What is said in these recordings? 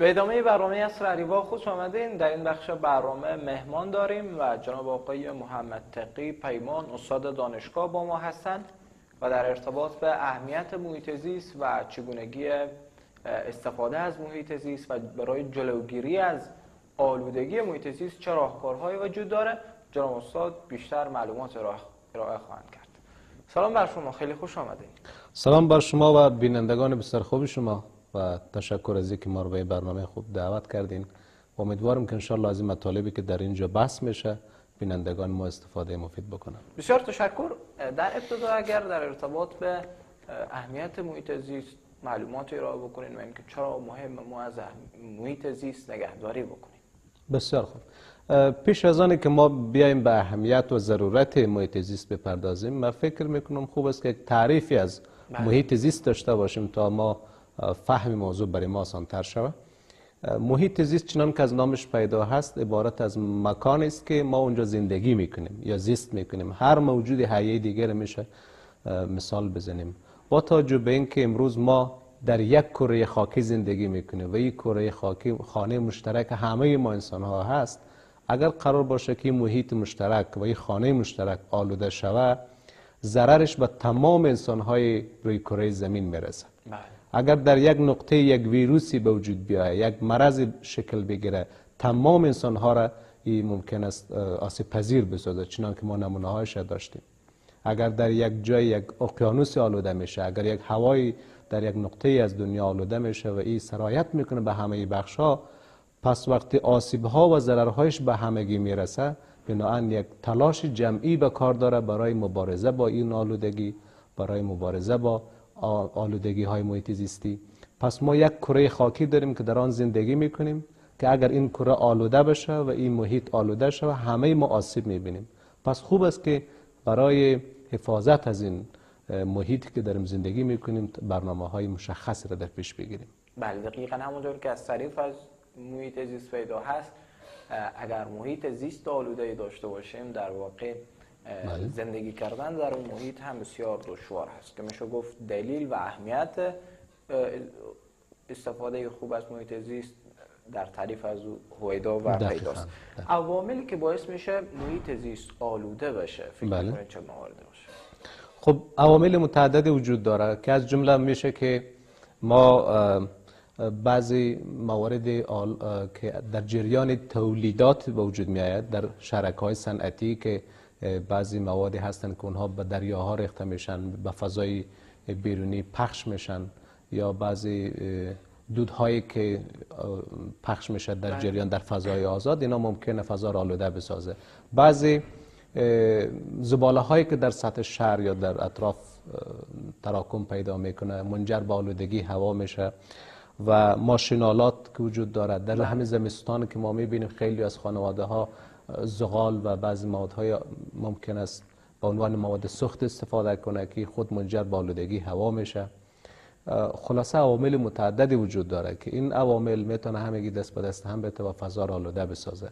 به ادامه برنامه از ریوا خوش آمدین. در این بخش برنامه مهمان داریم و جناب آقای محمد تقی پیمان استاد دانشگاه با ما هستند و در ارتباط به اهمیت محیط زیست و چگونگی استفاده از محیط زیست و برای جلوگیری از آلودگی محیط زیست چه راهکارهایی وجود داره جناب استاد بیشتر معلومات ارائه خواهند کرد. سلام بر شما. خیلی خوش آمدید سلام بر شما و بینندگان بسیار خوب شما. و تشکر از اینکه ما رو به برنامه خوب دعوت کردین. امیدوارم که انشالله از این مطالبی که در اینجا بحث میشه بینندگان ما استفاده مفید بکنن. بسیار تشکر. در ابتدا اگر در ارتباط به اهمیت محیط زیست معلوماتی را بکنین و اینکه چرا مهم ما از محیط زیست نگهداری بکنیم. بسیار خوب. پیش از آنی که ما بیایم به اهمیت و ضرورت محیط زیست بپردازیم من فکر می‌کنم خوب است که تعریفی از بله. محیط زیست داشته باشیم تا ما فهم موضوع برای ما آسانتر شود. محیط زیست چنان که از نامش پیدا هست عبارت از مکانی است که ما اونجا زندگی می‌کنیم یا زیست می‌کنیم. هر موجود حیه دیگر میشه مثال بزنیم. با توجه به اینکه امروز ما در یک کره خاکی زندگی می‌کنیم و این کره خاکی خانه مشترک همه ما انسان ها هست اگر قرار باشه که محیط مشترک و این خانه مشترک آلوده شود ضررش به تمام انسان های روی کره زمین می‌رسه بله. اگر در یک نقطه یک ویروسی به وجود بیاید یک مرض شکل بگیره تمام انسان ها را این ممکن است آسیب پذیر بسازه چنان که ما نمونه هایش داشتیم. اگر در یک جای یک اقیانوس آلوده میشه اگر یک هوایی در یک نقطه از دنیا آلوده میشه و این سرایت می‌کنه به همه بخش ها پس وقتی آسیب ها و ضررهایش به همگی می‌رسه بناهن یک تلاش جمعی به کار داره برای مبارزه با این آلودگی برای مبارزه با آلودگی های محیط زیستی پس ما یک کره خاکی داریم که در آن زندگی می‌کنیم که اگر این کره آلوده بشه و این محیط آلوده شود همه ما آسیب می‌بینیم پس خوب است که برای حفاظت از این محیطی که داریم زندگی می‌کنیم برنامه های مشخصی را در پیش بگیریم بله دقیقا همونطور که از تعریف از محیط زیست پیدا هست اگر محیط زیست آلوده داشته باشیم در واقع. زندگی کردن در اون محیط هم بسیار دشوار هست که میشه گفت دلیل و اهمیت استفاده خوب از محیط زیست در تعریف از هویدا و پیداست. عواملی که باعث میشه محیط زیست آلوده بشه فکر بله. چه مواردی باشه؟ خب عوامل متعدد وجود داره که از جمله میشه که ما بعضی موارد که در جریان تولیدات به وجود می آید در شرکه های صنعتی که بعضی موادی هستند که اونها به دریاها ریخته میشن به فضای بیرونی پخش میشن یا بعضی دودهایی که پخش میشه در بله. جریان در فضای آزاد اینا ممکنه فضا را آلوده بسازه بعضی زباله هایی که در سطح شهر یا در اطراف تراکم پیدا می‌کنه منجر به آلودگی هوا میشه و ماشینالات که وجود دارد در بله. همین زمستان که ما می‌بینیم خیلی از خانواده ها زغال و بعضی موادهای ممکن است به عنوان مواد سخت استفاده کنه که خود منجر به آلودگی هوا میشه. خلاصه عوامل متعددی وجود داره که این عوامل می‌تونه همگی دست به دست هم بته و فضا را آلوده بسازه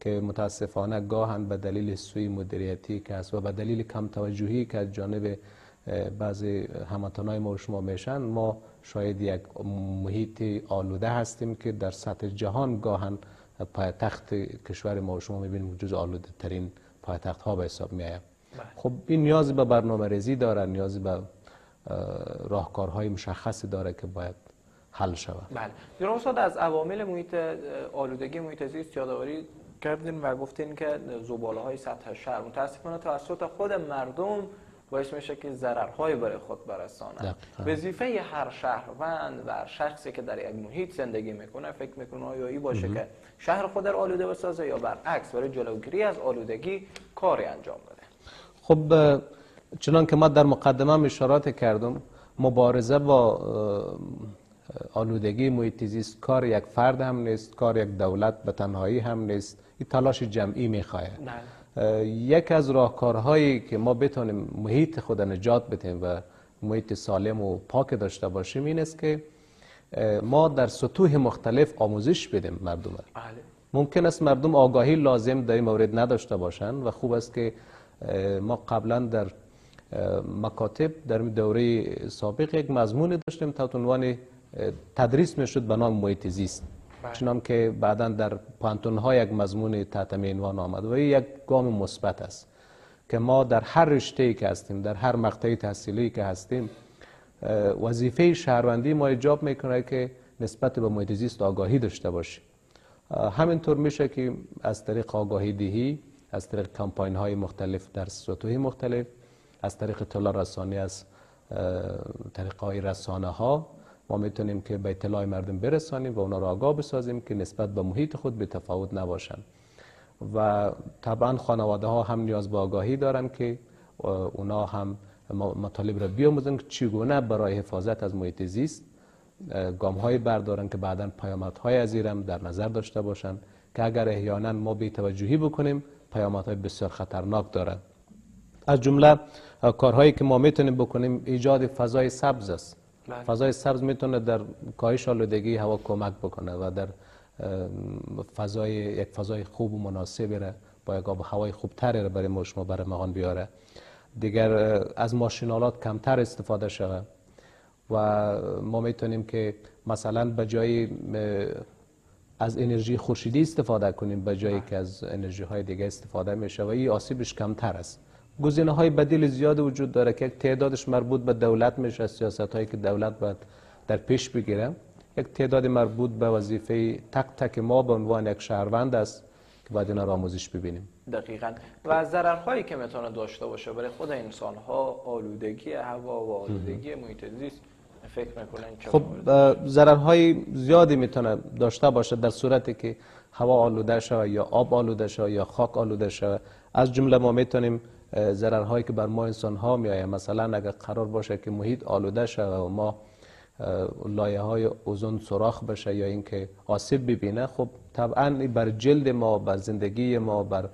که متاسفانه گاهن به دلیل سوی مدیریتی که است و به دلیل کم توجهی که از جانب بعضی هموطنای ما و شما میشن ما شاید یک محیط آلوده هستیم که در سطح جهان گاهن پایتخت کشور ما شما می‌بینیم جز آلوده ترین پایتخت ها به حساب می بله. خب این نیازی به برنامه ریزی داره نیازی به راهکارهای مشخصی داره که باید حل شود. بله. جناب استاد از عوامل محیط آلودگی محیط زیست یادآوری کردین و گفتین که زباله های سطح شهر متاسفانه توسط خود مردم باعث میشه که ضررهای برای خود برسانه وظیفه هر شهروند و شخصی که در یک محیط زندگی می‌کنه فکر می‌کنه آیا ای باشه که شهر خود را آلوده بسازه یا برعکس برای جلوگیری از آلودگی کاری انجام بده خب چنان که ما در مقدمه اشارات کردم مبارزه با آلودگی محیط زیست کار یک فرد هم نیست کار یک دولت به تنهایی هم نیست این تلاش جمعی می‌خواه یک از راهکارهایی که ما بتونیم محیط خود نجات بدیم و محیط سالم و پاک داشته باشیم این است که ما در سطوح مختلف آموزش بدیم مردم بله. ممکن است مردم آگاهی لازم در این مورد نداشته باشند و خوب است که ما قبلا در مکاتب در دوره سابق یک مضمون داشتیم تا عنوان تدریس می‌شد به نام محیط زیست. چنان که بعدا در پانتون ها یک مضمون تحت عنوان آمد و یک گام مثبت است که ما در هر رشته که هستیم در هر مقطع تحصیلی که هستیم وظیفه شهروندی ما ایجاب می‌کنه که نسبت به محیط زیست آگاهی داشته باشیم. همینطور میشه که از طریق آگاهی دهی از طریق کمپاین های مختلف در سطوح مختلف از طریق اطلاع رسانی از طریق های رسانه ها ما می‌تونیم که به اطلاع مردم برسانیم و اونا را آگاه بسازیم که نسبت به محیط خود به تفاوت نباشند و طبعا خانواده ها هم نیاز به آگاهی دارن که اونا هم مطالب را بیاموزن که چگونه برای حفاظت از محیط زیست گام های بردارن که بعدا پیامت های از در نظر داشته باشن که اگر احیانا ما بی توجهی بکنیم پیامت های بسیار خطرناک دارد از جمله کارهایی که ما می‌تونیم بکنیم ایجاد فضای سبز است. فضای سبز می‌تونه در کاهش آلودگی هوا کمک بکنه و در فضای یک فضای خوب و مناسبی را با یک آب هوای خوبتری را برای ما شما برای مغان بیاره. دیگر از ماشینالات کمتر استفاده شود و ما می‌تونیم که مثلا به جای از انرژی خورشیدی استفاده کنیم به جایی که از انرژی های دیگه استفاده میشه و این آسیبش کمتر است. گزینه های بدیل زیاد وجود داره که تعدادش مربوط به دولت میشه سیاست هایی که دولت باید در پیش بگیره. یک تعداد مربوط به وظیفه تک تک ما به عنوان یک شهروند است که باید اینا را آموزش ببینیم. دقیقا. و ضررهایی که می‌تونه داشته باشه برای خود انسان ها آلودگی هوا و آلودگی محیط زیست فکر می‌کنن خب ضررهای زیادی می‌تونه داشته باشه در صورتی که هوا آلوده شود یا آب آلوده شود یا خاک آلوده شود. از جمله ما می‌تونیم ضررهایی که بر ما انسان ها میآید. مثلا اگر قرار باشه که محیط آلوده شود و ما لایه های اوزون سوراخ بشه یا اینکه آسیب ببینه خب طبعا بر جلد ما بر زندگی ما بر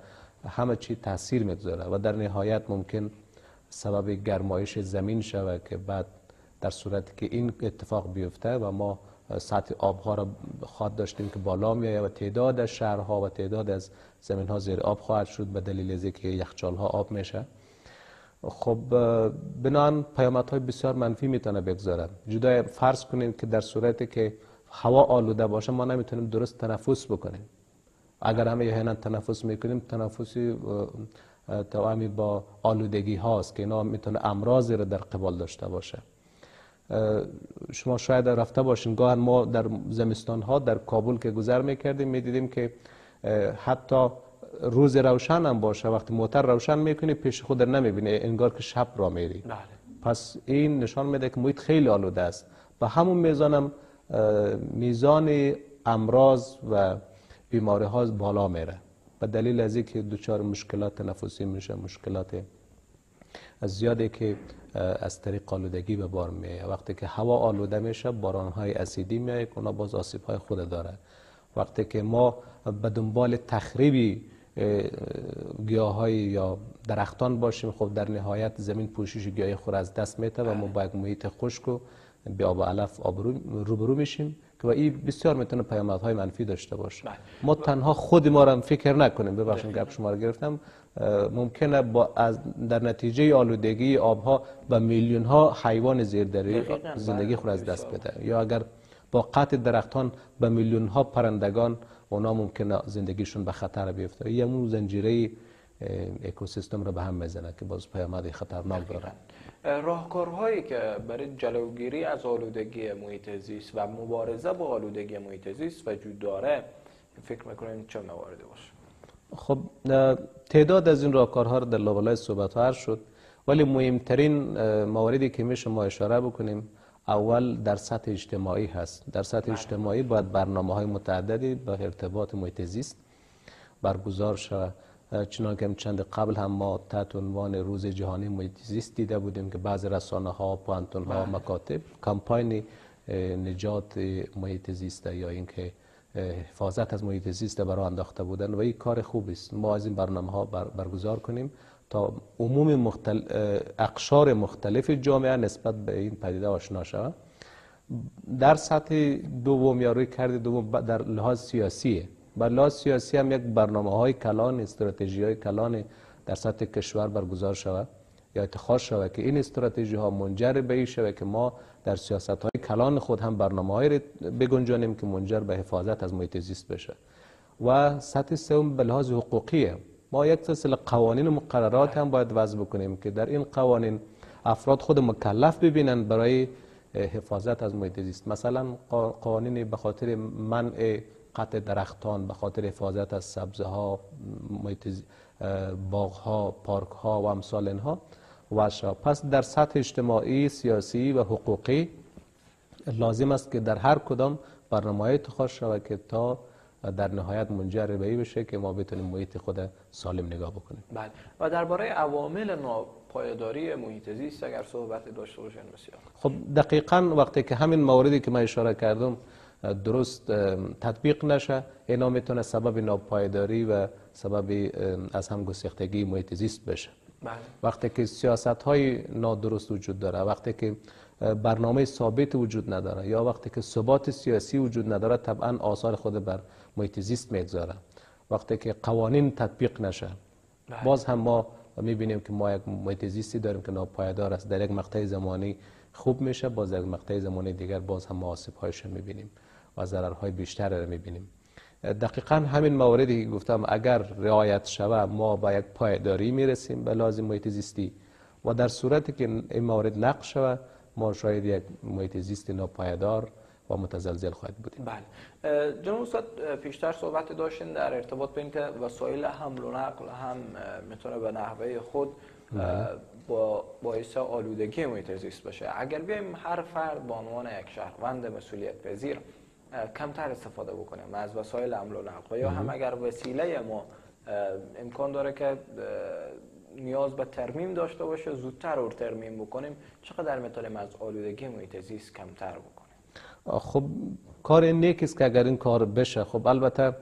همه چی تاثیر می‌گذاره و در نهایت ممکن سبب گرمایش زمین شود که بعد در صورتی که این اتفاق بیفته و ما سطح آبها را خواهد داشتیم که بالا میآید و تعداد از شهرها و تعداد از زمین ها زیر آب خواهد شد به دلیل از که یخچال ها آب میشه. خب بنان پیامت های بسیار منفی می‌تونه بگذاره جدا فرض کنید که در صورتی که هوا آلوده باشه ما نمی‌تونیم درست تنفس بکنیم. اگر همه یه تنفس می‌کنیم تنفسی توامی با آلودگی هاست که اینا می‌تونه امراضی رو در قبال داشته باشه. شما شاید رفته باشین. گاه ما در زمستان ها در کابل که گذر می‌کردیم می‌دیدیم که حتی روز روشن هم باشه. وقتی موتر روشن می‌کنی پیش خود نمی‌بینی. انگار که شب را میری. بله. پس این نشان میده که محیط خیلی آلوده است. و همون میزان هم میزان امراض و بیماری ها بالا میره. به دلیل از اینکه دچار مشکلات تنفسی میشه مشکلات زیادی که از طریق آلودگی به بار میه وقتی که هوا آلوده میشه باران های اسیدی میایه که اونا باز آسیب های خود داره وقتی که ما به دنبال تخریبی گیاه های یا درختان باشیم خب در نهایت زمین پوشش گیاه خور از دست میته و ما با یک محیط خشک و به آب علف روبرو میشیم که و این بسیار می‌تونه پیامدهای منفی داشته باشه. بله. ما تنها خود ما را فکر نکنیم. ببخشید گپ شما رو گرفتم. ممکنه با از در نتیجه آلودگی آبها به میلیون ها حیوان زیردری زندگی بله. خود از دست بده. یا اگر با قطع درختان به میلیون ها پرندگان اونا ممکنه زندگیشون به خطر بیفته. یه مون زنجیره اکوسیستم رو به هم می‌زنه که باز پیامد خطرناک داره راهکارهایی که برای جلوگیری از آلودگی محیط زیست و مبارزه با آلودگی محیط زیست وجود داره فکر می‌کنین چه مواردی باشه؟ خب تعداد از این راهکارها رو در لابلای صحبت ها شد ولی مهمترین مواردی که میشه ما اشاره بکنیم اول در سطح اجتماعی هست. در سطح بله. اجتماعی باید برنامه های متعددی با ارتباط محیط زیست برگزار شود. چنان که چند قبل هم ما تحت عنوان روز جهانی محیط زیست دیده بودیم که بعض رسانه ها پانتون ها بله. مکاتب کمپاین نجات محیط زیست یا اینکه حفاظت از محیط زیست برای انداخته بودن و این کار خوبی است ما از این برنامه ها برگزار کنیم تا عموم مختل... اقشار مختلف جامعه نسبت به این پدیده آشنا شود در سطح دوم یا روی کرد دوم در لحاظ سیاسیه بر لحاظ سیاسی هم یک برنامه های کلان استراتژی های کلان در سطح کشور برگزار شود یا اتخاذ شود که این استراتژی ها منجر به این شود که ما در سیاست های کلان خود هم برنامه های بگنجانیم که منجر به حفاظت از محیط زیست بشه. و سطح سوم به لحاظ حقوقیه ما یک سلسله قوانین و مقررات هم باید وضع بکنیم که در این قوانین افراد خود مکلف ببینن برای حفاظت از محیط زیست. مثلا قوانین به خاطر منع قطع درختان به خاطر حفاظت از سبزه ها باغ ها پارک ها و امثال اینها. و پس در سطح اجتماعی سیاسی و حقوقی لازم است که در هر کدام برنامه اتخاذ شود که تا در نهایت منجر به بشه که ما بتونیم محیط خود سالم نگاه بکنیم. بله. و درباره عوامل ناپایداری محیط زیست اگر صحبت داشته باشین بسیار. خب دقیقا وقتی که همین موردی که من اشاره کردم درست تطبیق نشه اینا می‌تونه سبب ناپایداری و سبب از هم گسیختگی محیط زیست بشه بله. وقتی که سیاست های نادرست وجود داره وقتی که برنامه ثابت وجود نداره یا وقتی که ثبات سیاسی وجود نداره طبعا آثار خود بر محیط زیست می‌گذاره وقتی که قوانین تطبیق نشه بله. باز هم ما می‌بینیم که ما یک محیط زیستی داریم که ناپایدار است در یک مقطع زمانی خوب میشه. باز یک مقطع زمانی دیگر باز هم آسیب هایش می‌بینیم و ضررهای بیشتر رو می‌بینیم. دقیقا همین موردی که گفتم اگر رعایت شود ما با یک پایداری می‌رسیم به لازم محیط زیستی. و در صورتی که این مورد نقش شود ما شاید یک محیط زیست ناپایدار و متزلزل خواهد بودیم بله. جناب استاد پیشتر صحبت داشتین در ارتباط به اینکه وسایل حمل و نقل هم می‌تونه به نحوه خود بله. با باعث آلودگی محیط زیست باشه. اگر بیایم هر فرد به عنوان یک شهروند مسئولیت پذیر کمتر استفاده بکنیم از وسایل حمل و نقل. یا هم اگر وسیله ما امکان داره که نیاز به ترمیم داشته باشه زودتر رو ترمیم بکنیم چقدر می‌تونیم از آلودگی محیط زیست کمتر بکنیم؟ خب کار نیک است که اگر این کار بشه. خب البته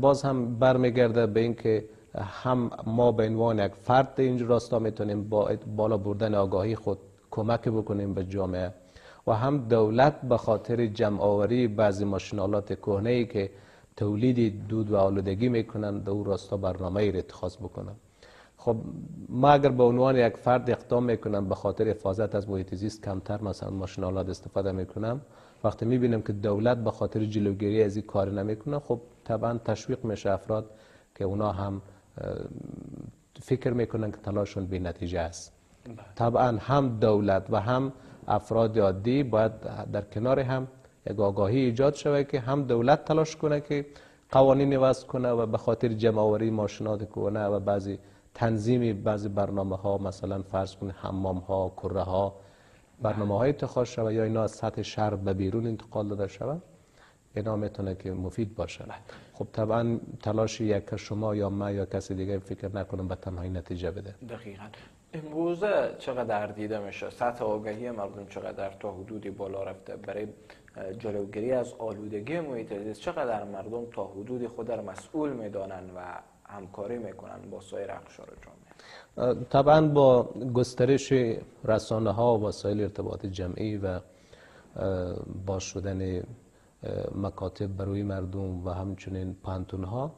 باز هم برمیگرده به اینکه هم ما به عنوان یک فرد اینجا راستا می‌تونیم با بالا بردن آگاهی خود کمک بکنیم به جامعه و هم دولت به خاطر جمع آوری بعضی ماشینالات کهنه ای که تولید دود و آلودگی می‌کنن در او راستا برنامه ای اتخاذ بکنن. خب ما اگر به عنوان یک فرد اقدام می‌کنم به خاطر حفاظت از محیط زیست کمتر مثلا ماشینالات استفاده می‌کنم وقتی می‌بینم که دولت به خاطر جلوگیری از این کار نمی‌کنه خب طبعا تشویق میشه افراد که اونا هم فکر می‌کنن که تلاشون بی نتیجه است بله. طبعا هم دولت و هم افراد عادی باید در کنار هم یک آگاهی ایجاد شود که هم دولت تلاش کنه که قوانین وضع کنه و به خاطر جمع آوری ماشینات کنه و بعضی تنظیمی بعضی برنامه ها مثلا فرض کنه حمام ها کره ها برنامه های اتخاذ شود یا اینا از سطح شهر به بیرون انتقال داده شود اینا که مفید باشه. خب طبعا تلاش یک شما یا ما یا کسی دیگه فکر نکنم به تنهایی نتیجه بده. دقیقا. امروزه چقدر دیده میشه؟ سطح آگاهی مردم چقدر تا حدودی بالا رفته؟ برای جلوگیری از آلودگی محیط زیست چقدر مردم تا حدودی خود را مسئول می‌دانن و همکاری می‌کنن با سایر اقشار جامعه؟ طبعا با گسترش رسانه ها و وسایل ارتباط جمعی و باز شدن مکاتب برای مردم و همچنین پانتون ها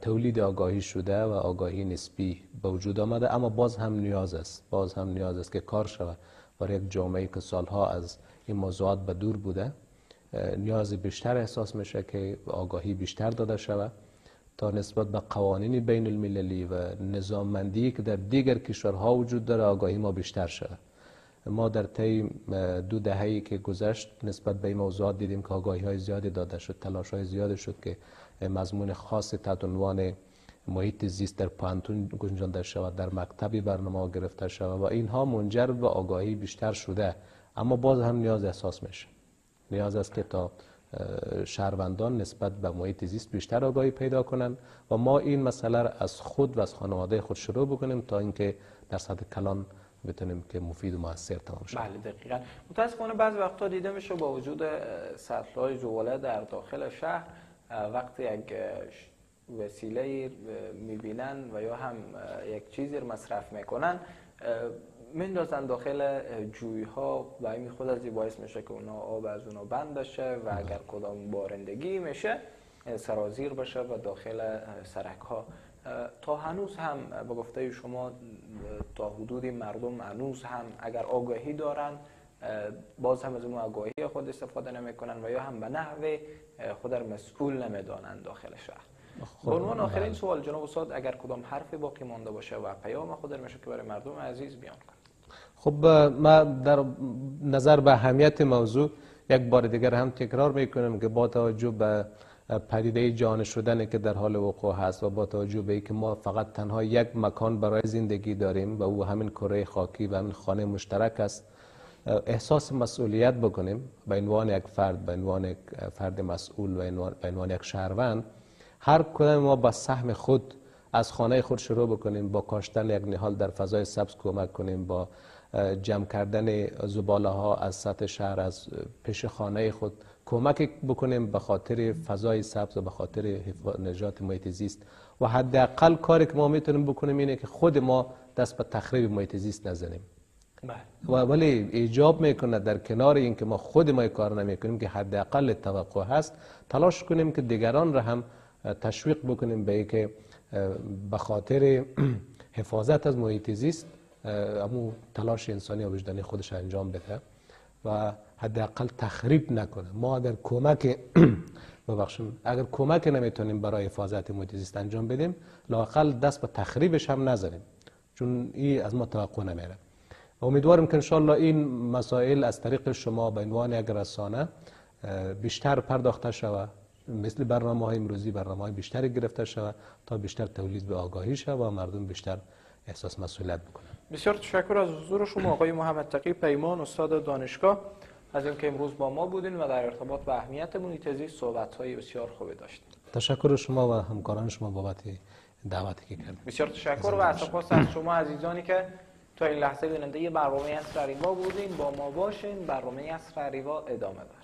تولید آگاهی شده و آگاهی نسبی به وجود آمده. اما باز هم نیاز است باز هم نیاز است که کار شود برای یک جامعه که سالها از این موضوعات به دور بوده. نیاز بیشتر احساس میشه که آگاهی بیشتر داده شود تا نسبت به قوانین بین المللی و نظاممندی که در دیگر کشورها وجود داره آگاهی ما بیشتر شود. ما در طی دو دهه‌ای که گذشت نسبت به این موضوعات دیدیم که آگاهی های زیادی داده شد تلاش های زیادی شد که مضمون خاص تحت عنوان محیط زیست در پانتون گنجانده شود در مکتبی برنامه گرفته شود و اینها منجر به آگاهی بیشتر شده. اما باز هم نیاز احساس میشه. نیاز است که تا شهروندان نسبت به محیط زیست بیشتر آگاهی پیدا کنند و ما این مسئله از خود و از خانواده خود شروع بکنیم تا اینکه در سطح کلان بتونیم که مفید و موثر تمام شد بله دقیقاً. متاسفانه بعضی وقتا دیده میشه با وجود سطل های جواله در داخل شهر وقتی یک وسیله می‌بینن و یا هم یک چیزی رو مصرف می‌کنن میندازن داخل جوی ها و این خود از باعث میشه که اونا آب از اونا بند بشه و اگر کدام بارندگی میشه سرازیر بشه و داخل سرک ها تا هنوز هم به گفته شما تا حدودی مردم هنوز هم اگر آگاهی دارن باز هم از اون آگاهی خود استفاده نمی‌کنن و یا هم به نحو خود مسئول نمی‌دانند داخل شهر خب، به عنوان آخرین. سوال جناب استاد اگر کدام حرفی باقی مانده باشه و پیام خود میشه که برای مردم عزیز بیان کنید خب ما در نظر به اهمیت موضوع یک بار دیگر هم تکرار می‌کنم که با توجه به پدیده جان شدن که در حال وقوع هست و با توجه به اینکه ما فقط تنها یک مکان برای زندگی داریم و او همین کره خاکی و همین خانه مشترک است احساس مسئولیت بکنیم به عنوان یک فرد به عنوان یک فرد مسئول و به عنوان یک شهروند هر کدام ما با سهم خود از خانه خود شروع بکنیم با کاشتن یک نهال در فضای سبز کمک کنیم با جمع کردن زباله ها از سطح شهر از پیش خانه خود کمک بکنیم به خاطر فضای سبز و به خاطر نجات محیط زیست و حداقل کاری که ما می‌تونیم بکنیم اینه که خود ما دست به تخریب محیط زیست نزنیم بله. و ولی ایجاب می‌کنه در کنار اینکه ما خود ما کار نمی‌کنیم که حداقل توقع هست تلاش کنیم که دیگران را هم تشویق بکنیم به اینکه به خاطر حفاظت از محیط زیست امو تلاش انسانی و وجدانی خودش انجام بده و حداقل تخریب نکنه. ما اگر کمک ببخشیم اگر کمک نمی‌تونیم برای حفاظت محیط انجام بدیم لاقل دست به تخریبش هم نزنیم چون این از ما توقع نمیره. امیدوارم که انشالله این مسائل از طریق شما به عنوان یک رسانه بیشتر پرداخته شود مثل برنامه های امروزی برنامه های بیشتری گرفته شود تا بیشتر تولید به آگاهی شود و مردم بیشتر احساس مسئولیت بکنن بسیار تشکر از حضور شما. آقای محمد تقی پیمان استاد دانشگاه از اینکه امروز با ما بودین و در ارتباط به اهمیت محیط زیست صحبت های بسیار خوبی داشتین تشکر شما و همکاران شما بابت دعوتی که کردید. بسیار تشکر و سپاس از شما عزیزانی که تا این لحظه بیننده برنامه اصر بودین. با ما باشین. برنامه اصر ادامه داره